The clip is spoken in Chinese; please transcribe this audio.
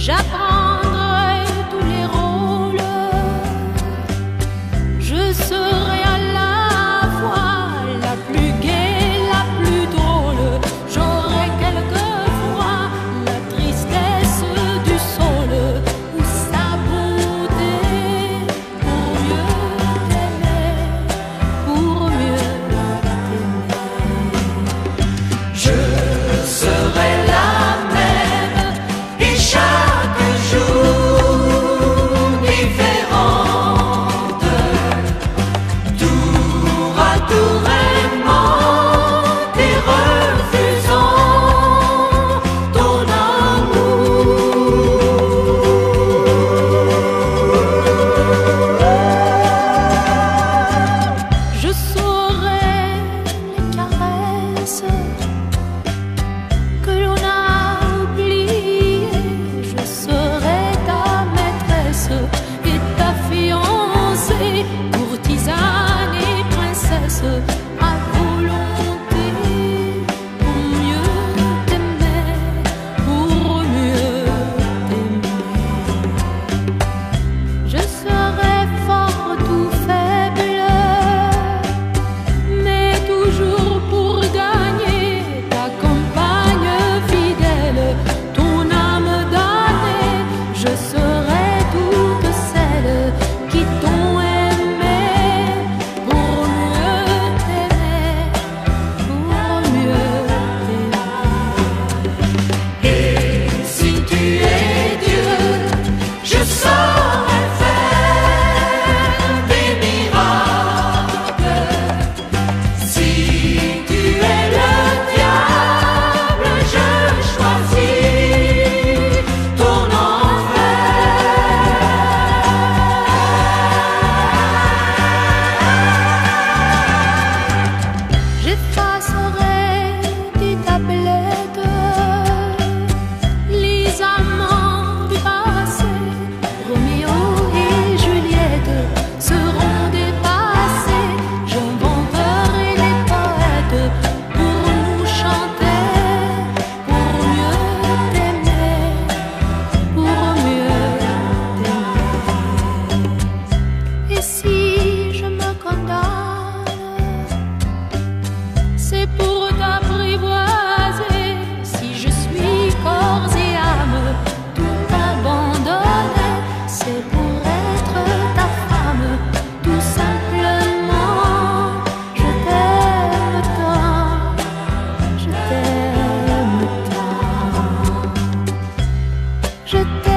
J'apprends. 色。值得。